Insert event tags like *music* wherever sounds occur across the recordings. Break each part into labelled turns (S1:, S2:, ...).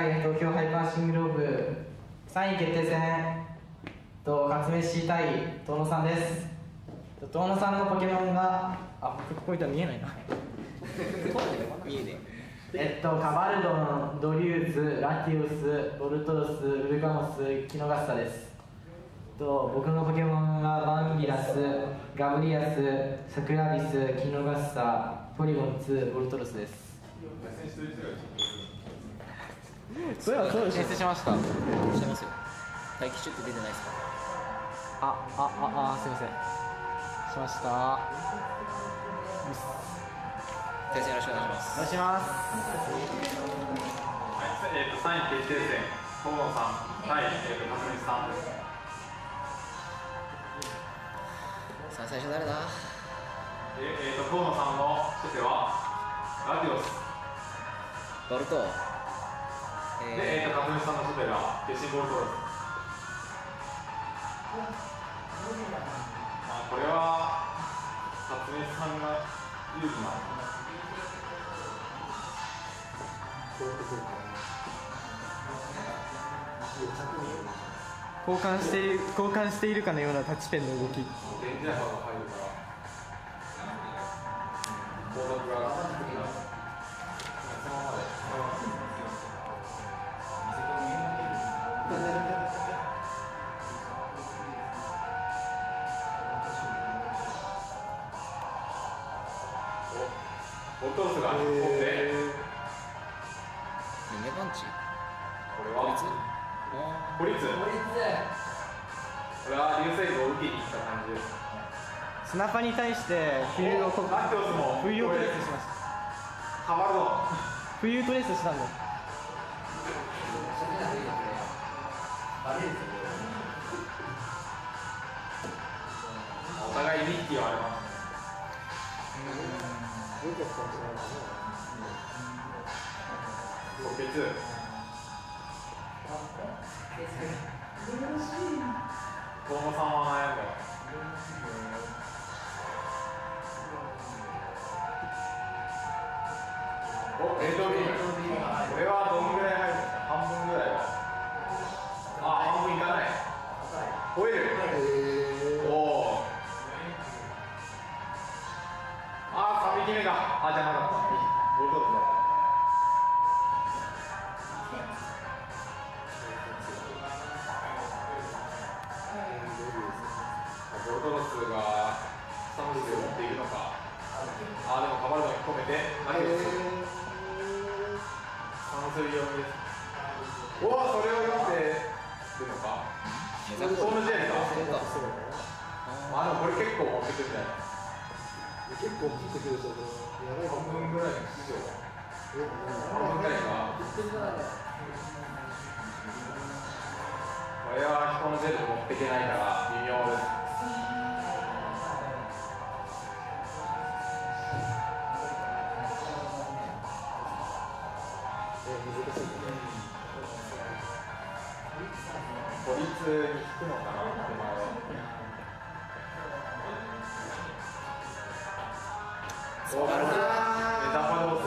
S1: と第1回東京ハイパーシングローブ3位決定戦と勝飯対遠野さんです。遠野さんのポケモンがあ僕ここいたら見えないな。
S2: 見えね
S1: えっとカバルドンドリューズラティオスボルトロスウルガモスキノガッサです。と僕のポケモンはバンギラスガブリアスサクラビスキノガッサポリゴン2ボルトロスですそれはそうでしょ
S2: 申請しました。してますよ。待機中って出てないですか？
S1: ああああすいません。しました。
S2: 先生よろしくお願いします。
S1: お願いします。
S3: はい、えー、と3位決定戦、河野さん対、えー、と角道さんです。
S2: さあ最初誰だ
S3: で、えー、と河野さんの初手はラディオス。
S2: ボルト
S3: で、え
S2: え
S3: ー、さんの初手が決心ボルトロス。まあ、これはさんが有利な。
S1: 交換している交換しているかのようなタッチペンの動き
S3: ボルトロスが引っ込んで、
S2: 人間パンチ
S3: これは？
S2: あ
S3: 孤立これは流星群を受けに来た感じです。
S1: スナパに対して冬をこ冬をプレスしました。
S3: ハマるの
S1: 冬プレスしたんだ。
S3: お互いミッキーはあります補欠河野さん。は悩ん。だお、冷凍ビーあー、3匹目があ、じゃなかったボルトロスだったボルトロスが3匹を持っている。のかあー、でもカバルドに込めて投げて三水読みですおお、それを読んでるのか
S2: 目覚
S3: ソウルジェルか
S2: そうか
S3: まあでもこれ結構持ってくるんじゃない
S4: 結構切ってくるとやばい
S3: 半分ぐらいの出場半分ぐらいがこれは人のジェル持っていけないから微妙です孤立に引くのかな手前はおなるほどメタパドス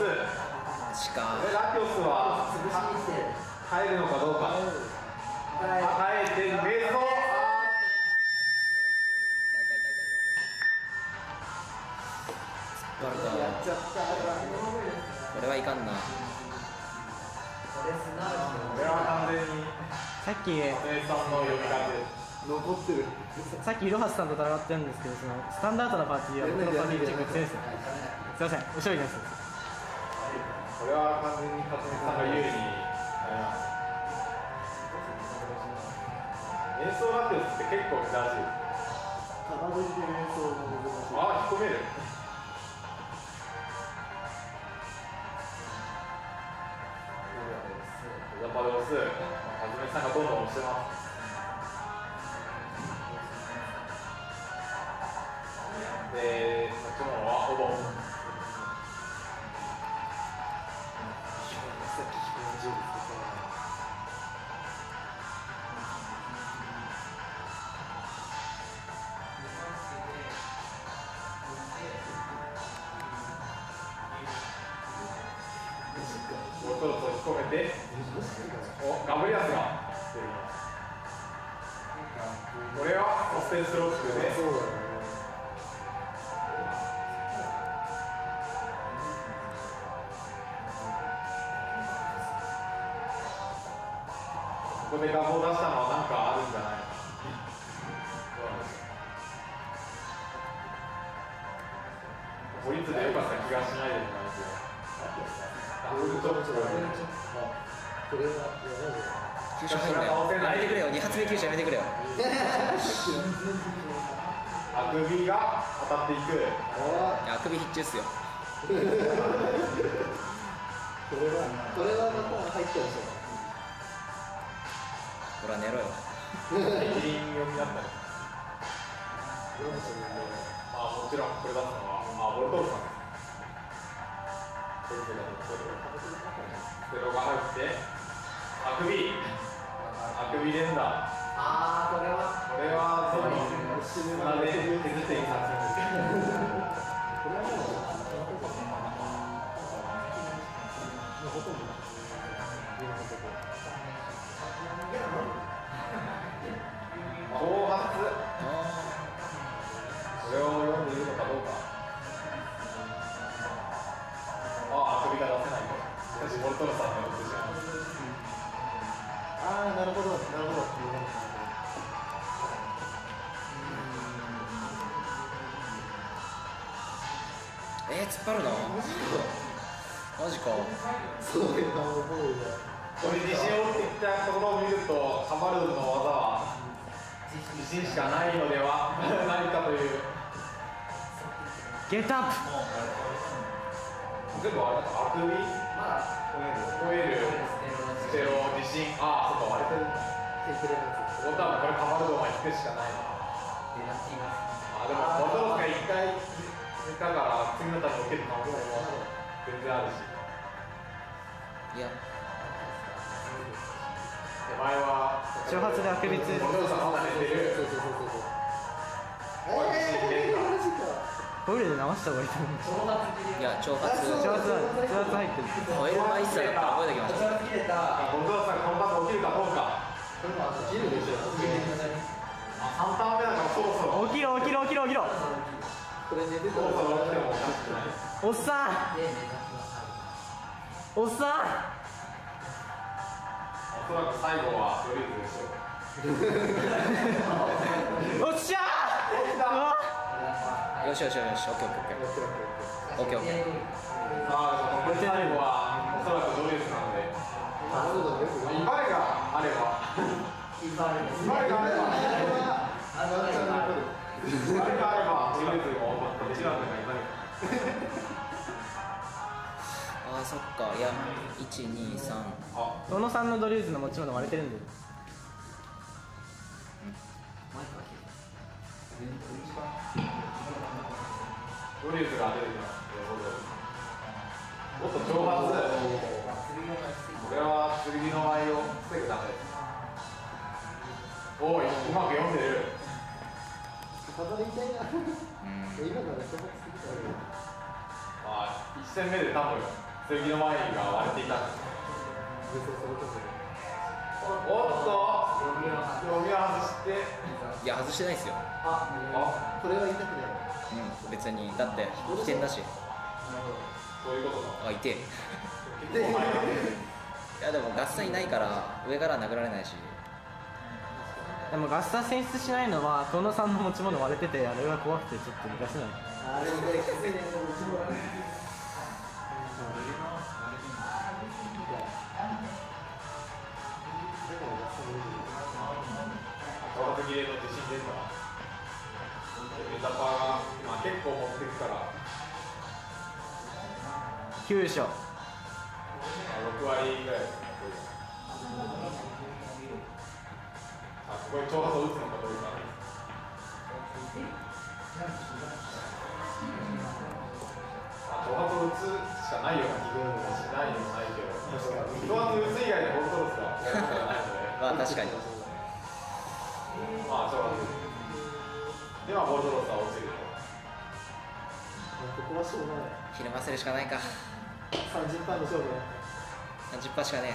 S2: しか
S3: でラピオスは耐えるのかどうか耐えて瞑想
S2: 痛い痛い痛い痛いボルトこれはいかんな
S3: これは完全に
S1: さっき
S4: 残ってる。
S1: さっきいろはすさんと戦ってるんですけどそのスタンダードなパーティーは僕のパーティーチーム強いですよ。すいません。後ろにです。
S3: これは完全に勝美さんが有利になります演奏ラピオスって結構珍しい
S4: カバドリで瞑想も難しい
S3: あ引っ込めるれはソステンスロックで
S4: そうね。
S3: ここで画像出したのは何かあるんじゃない？かポリツでよかった気がしないでもないですよ
S2: 急所入んなよやめてくれよ2発目急所やめてくれよ
S3: あくびが当たっていく
S4: あ
S2: いや首必中っすよ
S4: これはこれはまた入っちゃうし
S2: ほら寝ろよ
S3: キリン読みだったり
S4: ょなんでしょうね
S3: あもちろんこれ出すのは
S2: 突っ張るのマジか。
S4: それは思うわ
S3: これ自信を持ってきたところを見るとカバルドの技は自信しかないのではないかという。
S1: ゲットアップ
S3: 全部あれだあくび
S1: まだ
S3: 超える。ステロ自信。ああそっか割れてる。ボタンこれカバルドが引くしかないな。あでもボトロスが1回ける可能性も全然あるし
S2: いや
S3: 手前は
S1: 挑発であくびつ
S3: ボトロスがまだ寝てる
S4: そうそうそうそうそう
S3: えー
S4: マジか
S1: トイレで直した方がい。いと思う
S2: いや挑発
S1: 挑発は挑発入ってる
S2: 超える枚数だったら覚えておきました
S3: ボトロスがこのパス起きるかどうか
S4: 切るでしょ
S3: あ3ターン目だからそろそろ
S1: 起きろ起きろ起きろ起きろ
S4: これ
S3: お
S1: っさん。おっさ
S3: おそらく最後はドリルでしょう
S1: ん。おっしゃー。
S2: よしよしよし。オッケーオッケーオッケー。オッケーオッケー。
S3: さあこれ最後はおそらくドリルなんで。
S4: あそうだねよく *laughs*
S3: イバレがあれば。イバレがあれば
S1: あ
S2: そっか。いや123
S3: あ
S1: 小野さんのドリューズの持ち物割れてるんで。
S3: ドリルが出てきます。もたい
S4: な
S2: うん。
S4: 今から挑発すぎたら
S3: まあ1戦目で多分剣の舞が割れていたんおっと読みを外して
S2: いや外してないですよ。
S3: あ
S4: これは痛くない
S2: うん。別にだって起点だし。
S3: そういうことか
S2: あいやでも合算いないから上から殴られないし
S1: でもガスタ選出しないのは小野さんの持ち物割れててあれが怖くてちょっと逃がせない
S4: あれねきついねうちも
S3: 挑発切れの自信ですかメタパーが、まあ、結構持ってくから
S1: 急所
S3: まあ6割ぐらいですこを打つのかどうか打つしかないような気がしないでもないけど打つ以外でボルトロスがやることがないので
S2: まあ確かに
S3: まあでロスは落ちると
S4: ここは
S2: ひるませるしかないか。
S4: 30パーの勝負ね。
S2: 30%しかね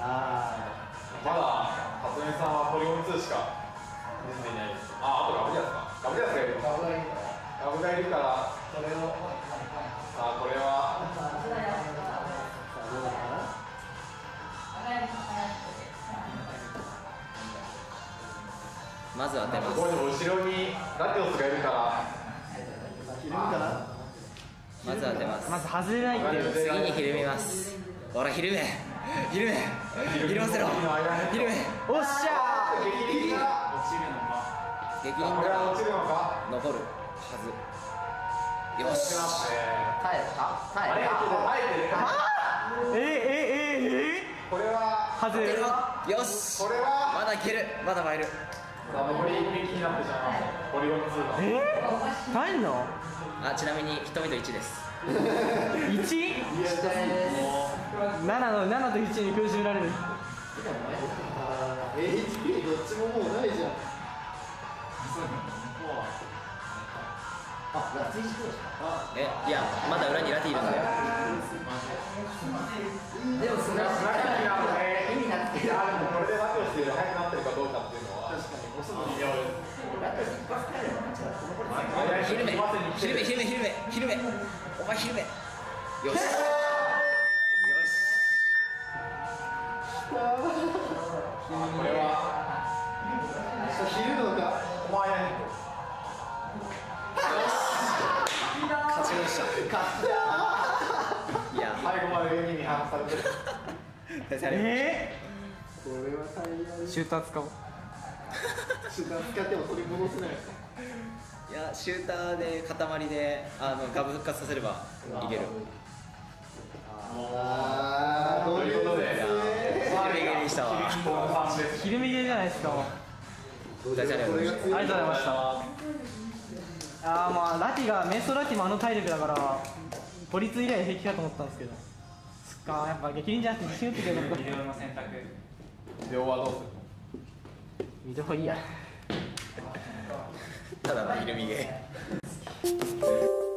S4: あ
S3: まだ辰巳さんはポリゴン2しか出ていないですああとガブリアスかガブリアスがいる
S4: あ、かわいい。
S3: ガブがいるから
S4: それを。
S3: さあこれは。
S2: まずは当てます
S3: ここにも後ろにラティオスがいるから
S4: ひるむかな。
S2: まずは当てます
S1: まず外れないっていう
S2: 次にひるみますほらひるめひるめひるませろ
S1: おっしゃ
S3: 激励が
S2: 激
S3: これは
S2: 鱗
S3: 落ちるのか？
S2: 残るはず。よし。
S3: 落ちますね
S1: 耐えた。耐
S3: あれ？
S1: ええええ？え
S3: これは？
S1: 外れる
S2: よし。
S3: これは？
S2: まだいける。まだ参る。
S3: さあ残り1匹になってしまいますポリゴン2の
S1: え？耐えんの？
S2: あちなみに瞳と1です
S1: 1?7 の7と1に苦しめられる。
S4: あー HP どっちももうないじゃん。あ、ラティ
S2: えいやまだ裏にラティいるんだよ
S4: でもそれは
S3: 意味なくてあでもこれでラティくなってるかどうかっていうのは。
S4: 確かに押すの
S3: 微妙です
S2: ひるめひるめひるめひるめ。ひるめお前ひるめ *laughs* *laughs* よし。よし
S3: これは。
S4: ひるのか。
S3: お前やね
S2: 勝ちまし。たいや
S3: 最後まで演技に反されてる
S1: え
S4: これは大変。
S1: ー、シューター使おう
S4: 手段使っても取り戻せない。
S2: いやシューターで塊であのガブ復活させればいける。
S4: ああ、
S3: ということで
S2: ひるみでしたわ。
S3: さんです
S1: ひるみげじゃないですかもう。
S2: 大丈夫
S4: これが強い
S1: ありがとうございました。あーまあラティがメストラティもあの体力だから孤立以来平気かと思ったんですけど。そっかやっぱ激鱗じゃなくて自信打ってくれるのか
S3: ビデオはどうする
S1: 見てほいいや
S2: ただのイルミゲー。